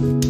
Bye.